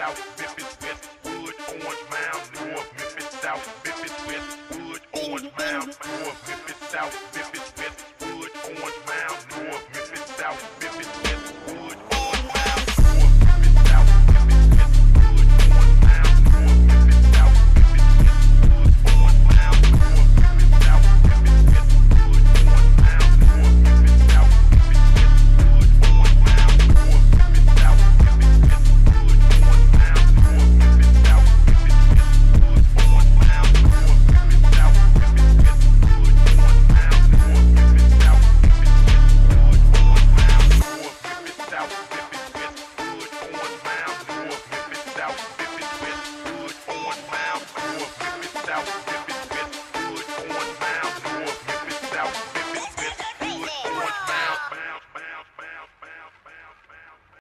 South, Memphis, Westwood, Orange Mound, North, Memphis, South, Memphis, Westwood, Orange Mound, North, Memphis, South, Memphis, out, whip it with wood on my floor, whip it out,